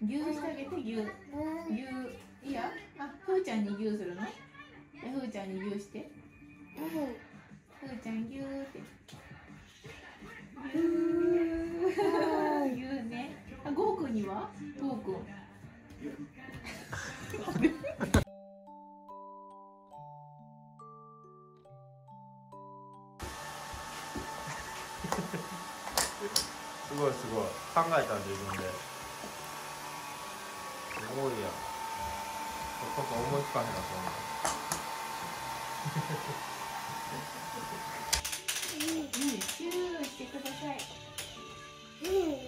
ぎゅうしてあげてぎゅうぎゅういや？あふーちゃんにぎゅうするの？えふーちゃんにぎゅうして。ふーちゃんぎゅーって。ぎゅーぎゅうね。あゴーくんには？ゴーくん。すごいすごい。考えた自分で。ごいやちょっと思いつかへんな。そんなうんシューしてください。うん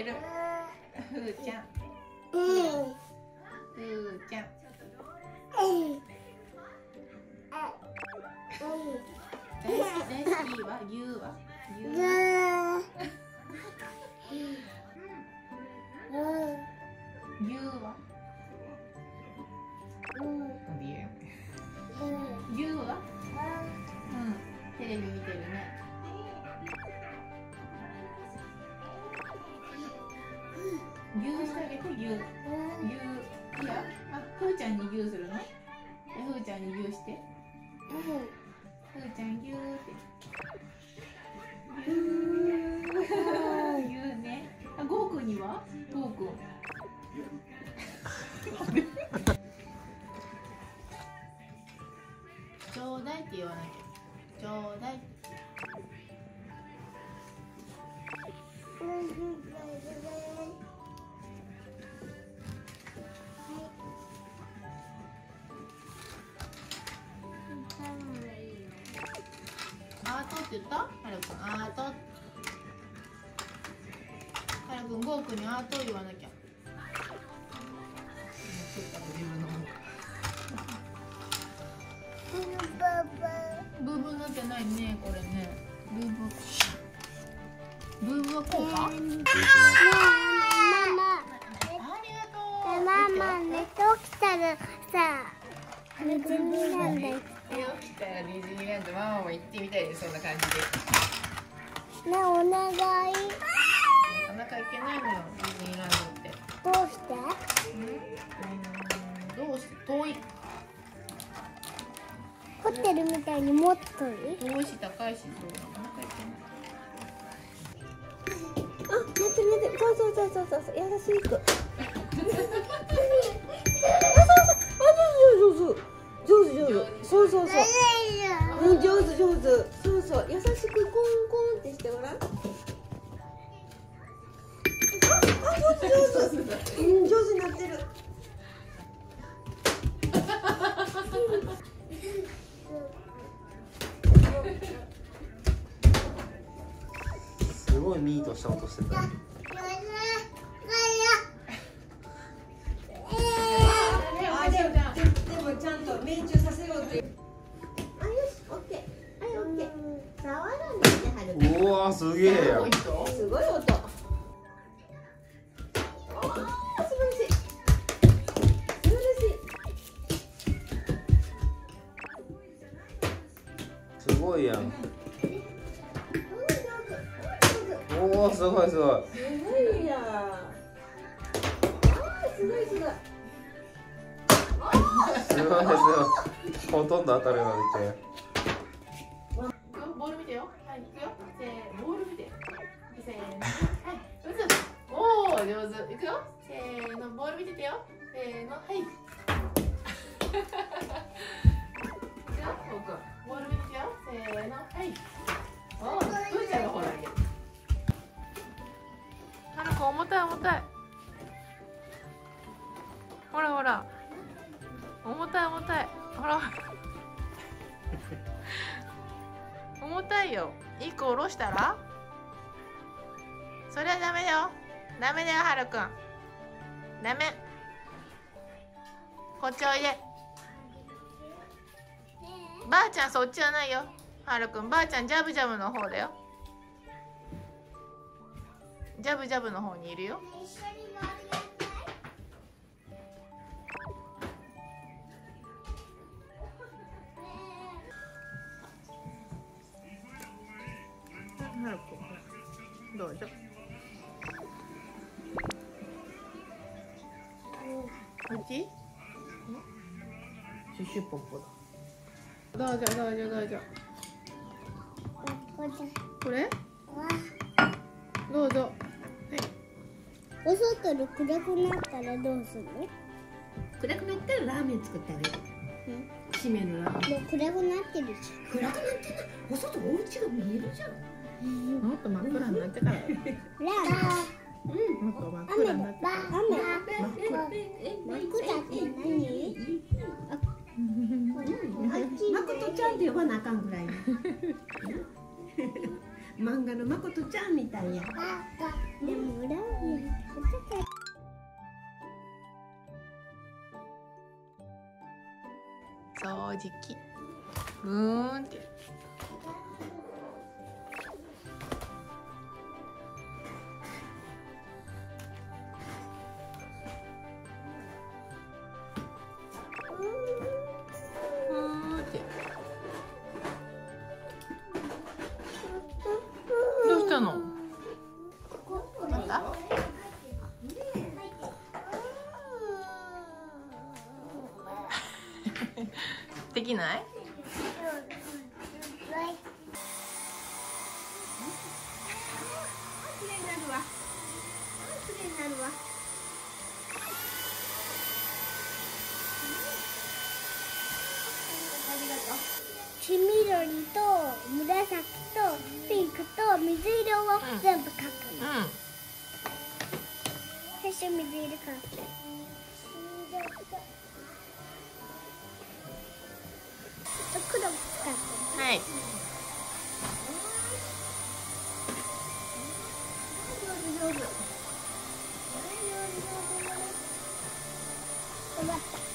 ってる。ふーちゃん。ふーちゃん。大好き大好きは牛は牛は牛してあげて牛牛いいやあふーちゃんに牛するの？えふーちゃんに牛して。ふーちゃん牛って。牛牛ね。あゴーくんには？ゴーくん。ちょうだいって言わなきゃちょうだい。ア ーったはるくんアートはるくんゴーくんにアート言わなきゃ自分のものブーブーなってないねこれねブブブブはこうかありがとうママ寝て起きたらさディズニーランド行っ起きたらディズニーランドママも行って？みたいですそんな感じでて？ねお願いなかなか行けないのよディズニーランドって？どうして？うんどうして？遠いホテルみたいにもっといい遠いし高いしそうなかなか行けないあ、待って？待って、そうそうそうそうそう、優しい子。そうそう、そうそうそう。うん、上手上手、そうそう、優しくコンコンってしてごらん。あ、あ、上手上手、うん、上手になってる。すごいミートした音してたすげえやすごい音。あー、素晴らしい。素晴らしい。すごいやんおおすごいすごいすごいや。すごいすごい。すごいすごいほとんど当たるようになってボール見てよはい行くよせーボール見てせーの。はい。おお上手。いくよ。せーの。ボール見ててよ。せーの。はい。いくよ僕ボール見ててよ。せーの。はい。おおふーちゃんがほら。はるか重たい重たい。ほらほら。重たい重たい。ほら。重たいよ。一個下ろしたら？それはダメだよ。ダメだよはるくんダメ。こっちおいで。ばあちゃんそっちはないよ。はるくんばあちゃんジャブジャブの方だよ。ジャブジャブの方にいるよ。はるくんどうぞこっちシュシュポッポだどうぞどうぞどうぞ。これ？わ。どうぞ。お外で暗くなったらどうする？の暗くなったらラーメン作ってあげる。締めのラーメン。もう暗くなってるし暗くなってないお外お家が見えるじゃん。もっと真っ暗になってから。よラーメンもっと真っ暗になってから雨真っ暗真っ暗って何まことちゃんって呼ばなあかんぐらい漫画のまことちゃんみたいや掃除機ブーンってきない？黄緑と紫とピンクと水色を全部描くの、うん最初水色描く黒も使ってんはい。終わった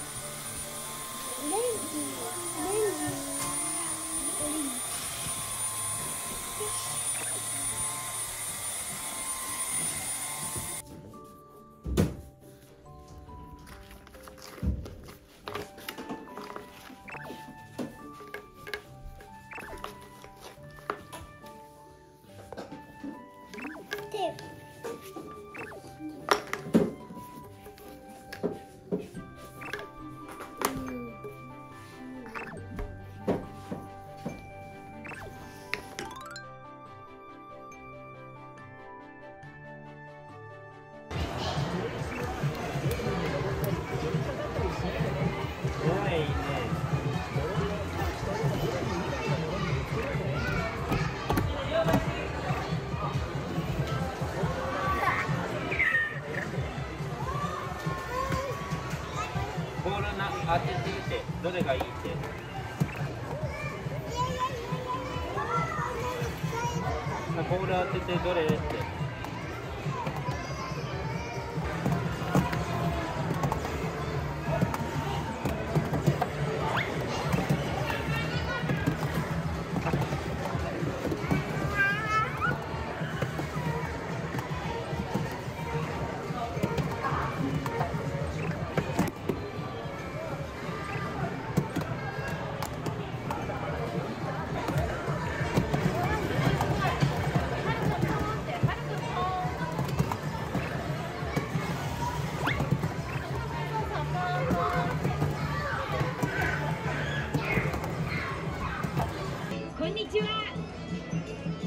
当ててみてどれがいいって。ボール当ててどれって。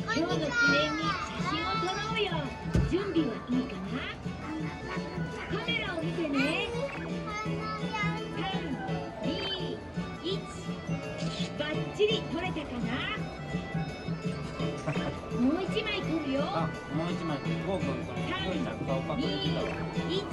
今日の記念に写真を撮ろう。よ準備はいいかな？カメラを見てね。321ばっちり撮れたかな？もう1枚撮るよ。もう一枚。撮る321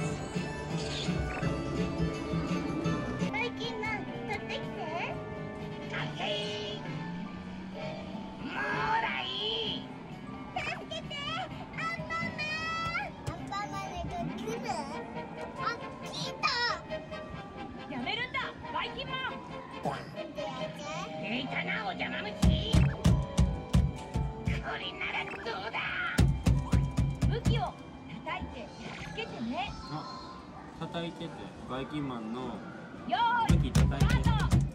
れならどうだ？武器を叩いてやっつけてね。叩いててバイキンマンの武器叩いてて。